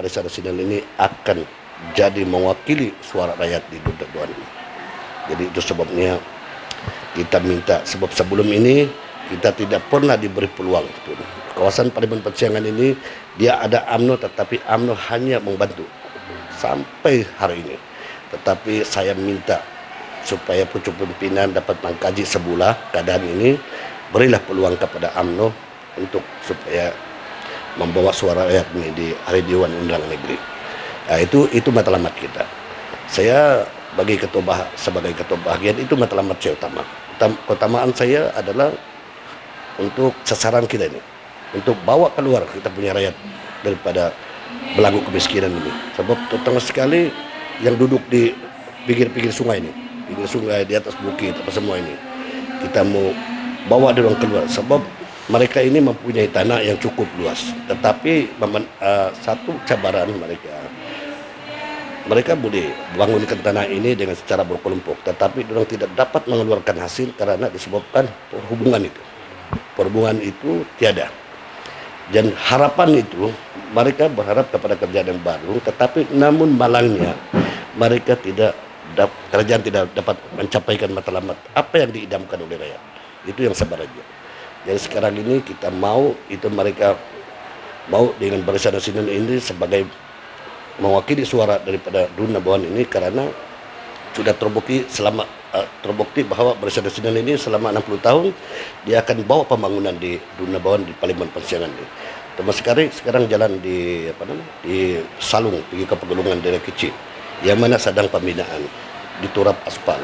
Barisan Nasional ini akan jadi mewakili suara rakyat di ini. Jadi itu sebabnya kita minta sebab sebelum ini kita tidak pernah diberi peluang pun. Kawasan Parlemen Persiangan ini dia ada AMNO tetapi AMNO hanya membantu sampai hari ini. Tetapi saya minta supaya pucuk pimpinan dapat mengkaji sebulah keadaan ini berilah peluang kepada AMNO untuk supaya membawa suara rakyat ini di hari Dewan Undangan Negeri. Nah, itu itu matlamat kita. Saya bagi ketua bah, sebagai ketua bagian itu matlamat saya utama. Keutamaan saya adalah untuk sasaran kita ini, untuk bawa keluar kita punya rakyat daripada belanggu kemiskinan ini. Sebab terutama sekali yang duduk di pinggir-pinggir sungai ini, pinggir sungai di atas bukit apa semua ini, kita mau bawa dia keluar. Sebab mereka ini mempunyai tanah yang cukup luas, tetapi uh, satu cabaran mereka mereka boleh bangunkan tanah ini dengan secara berkelompok, tetapi orang tidak dapat mengeluarkan hasil karena disebabkan perhubungan itu. Perhubungan itu tiada. Dan harapan itu mereka berharap kepada kerjaan yang baru, tetapi namun malangnya mereka tidak kerajaan tidak dapat mencapaikan matlamat apa yang diidamkan oleh rakyat. Itu yang sebenarnya. Jadi sekarang ini kita mau itu mereka mau dengan barisan nasional ini sebagai mewakili suara daripada Duna Bawan ini karena sudah terbukti selama uh, terbukti bahwa barisan nasional ini selama 60 tahun dia akan bawa pembangunan di Duna Bawan di Palembang Persiangan ini. Termasuk sekarang sekarang jalan di apa namanya di Salung pergi ke pegunungan daerah kecil yang mana sedang pembinaan di turap aspal.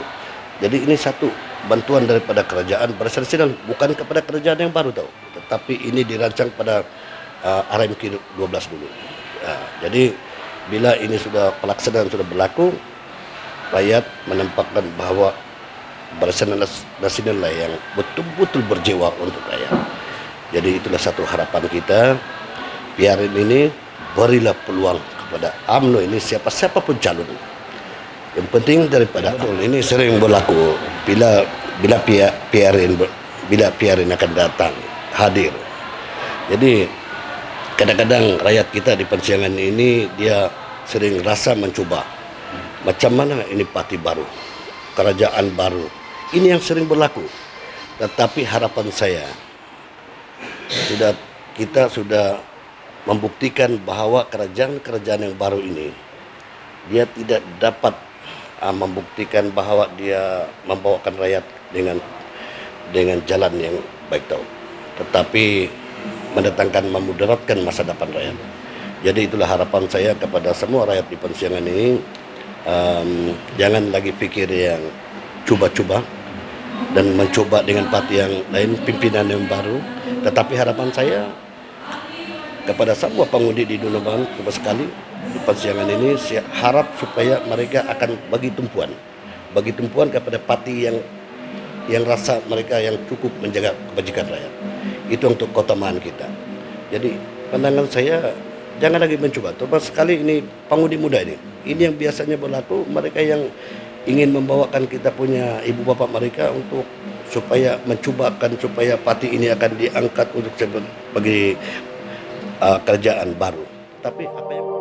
Jadi ini satu bantuan daripada kerajaan berdasarkan bukan kepada kerajaan yang baru tahu, tetapi ini dirancang pada uh, RMK 12 dulu. Uh, jadi bila ini sudah pelaksanaan sudah berlaku, rakyat menempatkan bahwa barisan nasional lah yang betul-betul berjiwa untuk rakyat. Jadi itulah satu harapan kita. Biar ini berilah peluang kepada AMNO ini siapa-siapa pun calon yang penting daripada ini sering berlaku bila bila pihak PRN bila PRN akan datang hadir. Jadi kadang-kadang rakyat kita di persiangan ini dia sering rasa mencoba macam mana ini parti baru, kerajaan baru. Ini yang sering berlaku. Tetapi harapan saya sudah kita sudah membuktikan bahwa kerajaan-kerajaan yang baru ini dia tidak dapat uh, membuktikan bahwa dia membawakan rakyat dengan dengan jalan yang baik tahu. Tetapi mendatangkan memudaratkan masa depan rakyat. Jadi itulah harapan saya kepada semua rakyat di pensiangan ini um, jangan lagi pikir yang cuba-cuba dan mencoba dengan parti yang lain pimpinan yang baru. Tetapi harapan saya kepada semua pengundi di Dunoban sekali di persidangan ini saya harap supaya mereka akan bagi tumpuan. Bagi tumpuan kepada parti yang yang rasa mereka yang cukup menjaga kebajikan rakyat. Itu untuk keutamaan kita. Jadi pandangan saya jangan lagi mencoba. Terutama sekali ini pengundi muda ini. Ini yang biasanya berlaku mereka yang ingin membawakan kita punya ibu bapak mereka untuk supaya mencobakan supaya parti ini akan diangkat untuk sebagai uh, kerajaan baru. Tapi apa yang